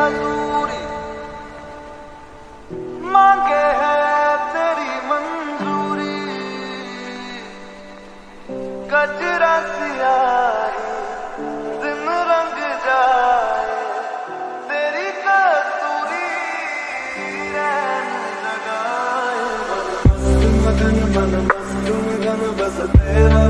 हजूरी मांगे है तेरी मंजूरी। कचरा सिया दिन रंग जाए, तेरी कसूरी लगाए। मन बस, तेरा